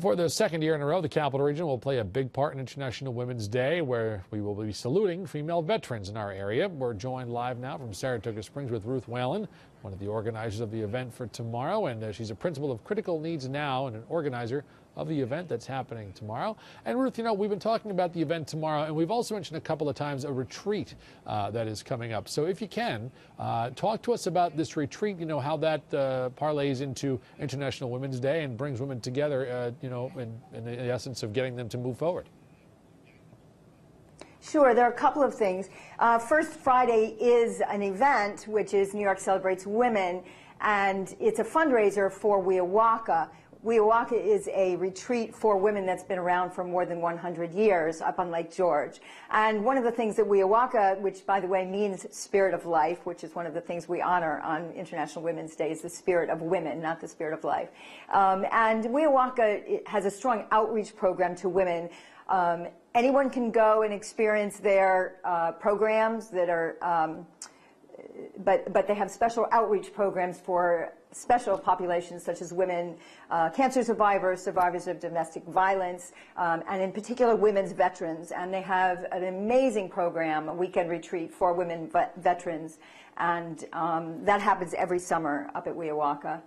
For the second year in a row, the Capital Region will play a big part in International Women's Day, where we will be saluting female veterans in our area. We're joined live now from Saratoga Springs with Ruth Whalen, one of the organizers of the event for tomorrow, and uh, she's a principal of Critical Needs Now and an organizer of the event that's happening tomorrow. And Ruth, you know, we've been talking about the event tomorrow, and we've also mentioned a couple of times a retreat uh, that is coming up. So if you can, uh, talk to us about this retreat, you know, how that uh, parlays into International Women's Day and brings women together, uh, you know, in, in the essence of getting them to move forward. Sure, there are a couple of things. Uh, First Friday is an event which is New York Celebrates Women, and it's a fundraiser for Wiawaka, Wiawaka is a retreat for women that's been around for more than 100 years up on Lake George. And one of the things that Wiawaka, which by the way means spirit of life, which is one of the things we honor on International Women's Day, is the spirit of women, not the spirit of life. Um, and Wiawaka has a strong outreach program to women. Um, anyone can go and experience their uh, programs that are um, but, but they have special outreach programs for special populations such as women, uh, cancer survivors, survivors of domestic violence, um, and in particular women's veterans. And they have an amazing program, a weekend retreat for women veterans. And um, that happens every summer up at Wiawaka.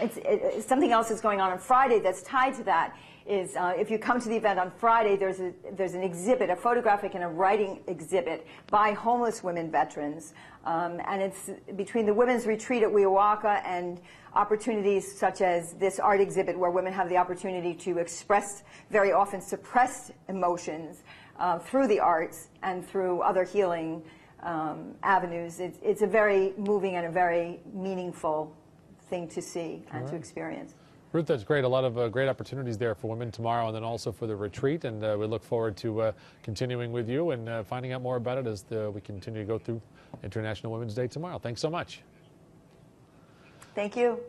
It's, it, something else that's going on on Friday that's tied to that is uh, if you come to the event on Friday, there's, a, there's an exhibit, a photographic and a writing exhibit by homeless women veterans. Um, and it's between the women's retreat at Wiawaka and opportunities such as this art exhibit where women have the opportunity to express very often suppressed emotions uh, through the arts and through other healing um, avenues. It's, it's a very moving and a very meaningful thing to see and right. to experience. Ruth, that's great. A lot of uh, great opportunities there for women tomorrow and then also for the retreat. And uh, we look forward to uh, continuing with you and uh, finding out more about it as the, we continue to go through International Women's Day tomorrow. Thanks so much. Thank you.